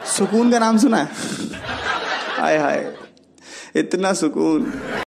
सुकून का नाम सुना है? हाय हाय इतना सुकून।